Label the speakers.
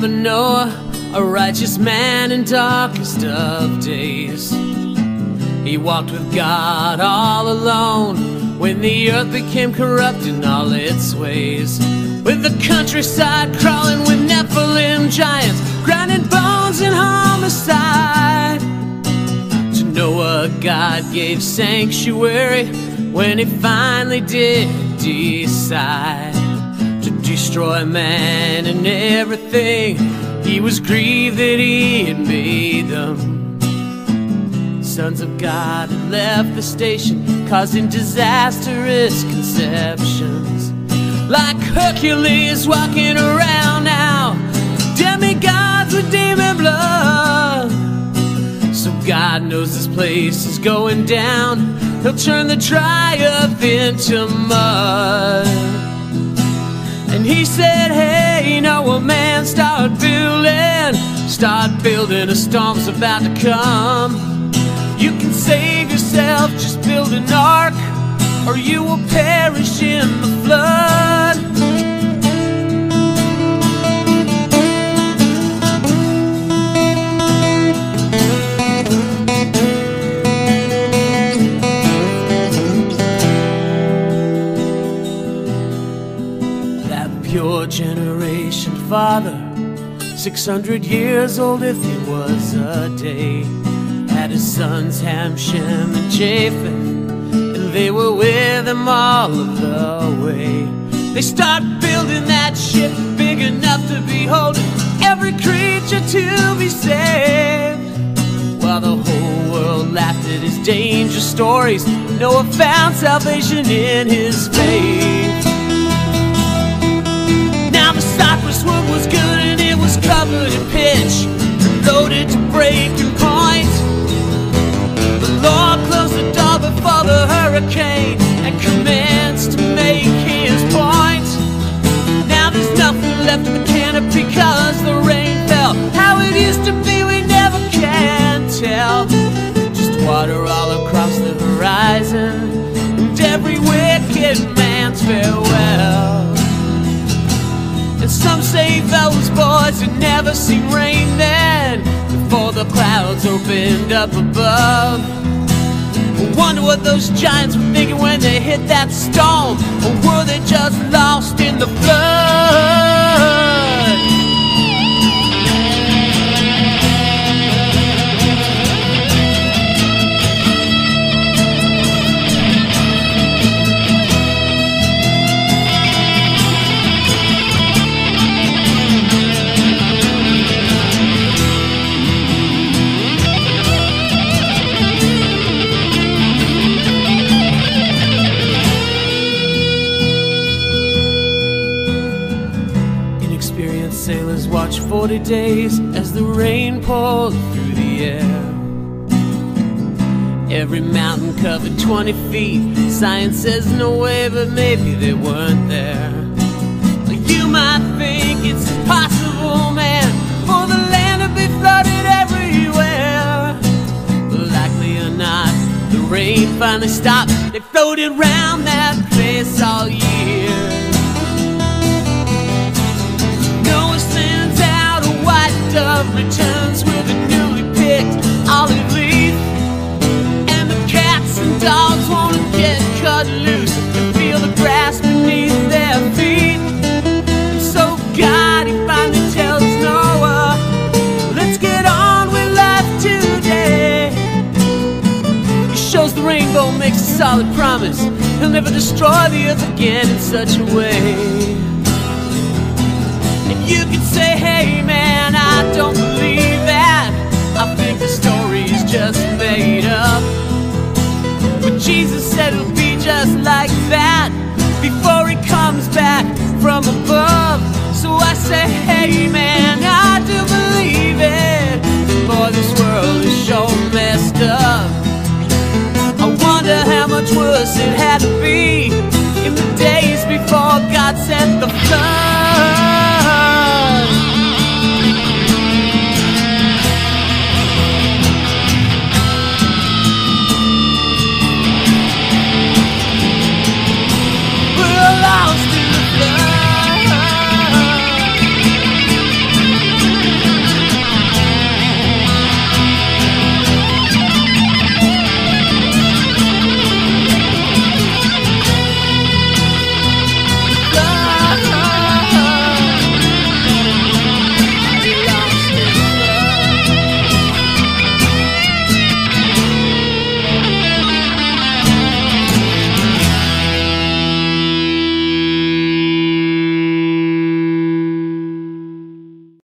Speaker 1: Lord Noah, a righteous man in darkest of days. He walked with God all alone when the earth became corrupt in all its ways. With the countryside crawling with Nephilim giants, grinding bones and homicide. To Noah, God gave sanctuary when he finally did decide destroy man and everything. He was grieved that he had made them. Sons of God had left the station, causing disastrous conceptions. Like Hercules walking around now, demigods with demon blood. So God knows this place is going down. He'll turn the dry earth into mud. He said, Hey, Noah, man, start building. Start building, a storm's about to come. You can save yourself, just build an ark, or you will perish in father, 600 years old if he was a day, had his sons Ham, Shem, and Japheth, and they were with him all of the way. They start building that ship big enough to behold every creature to be saved. While the whole world laughed at his dangerous stories, Noah found salvation in his faith. Cypress wood was good and it was covered in pitch, and loaded to breaking point. The Lord closed the door before the hurricane and commenced to make his point. Now there's nothing left some say those boys had never seen rain then before the clouds opened up above. I wonder what those giants were thinking when they hit that storm, or were they just lost in the flood? Watch 40 days as the rain pours through the air. Every mountain covered 20 feet. Science says no way, but maybe they weren't there. You might think it's impossible, man, for the land to be flooded everywhere. Likely or not, the rain finally stopped. They floated round that place all year. makes a solid promise he'll never destroy the earth again in such a way. And you can say, hey man, I don't believe that. I think the story's just made up. But Jesus said it'll be just like that before he comes back from above. So I say, hey man. much worse it had to be in the days before God sent the flood.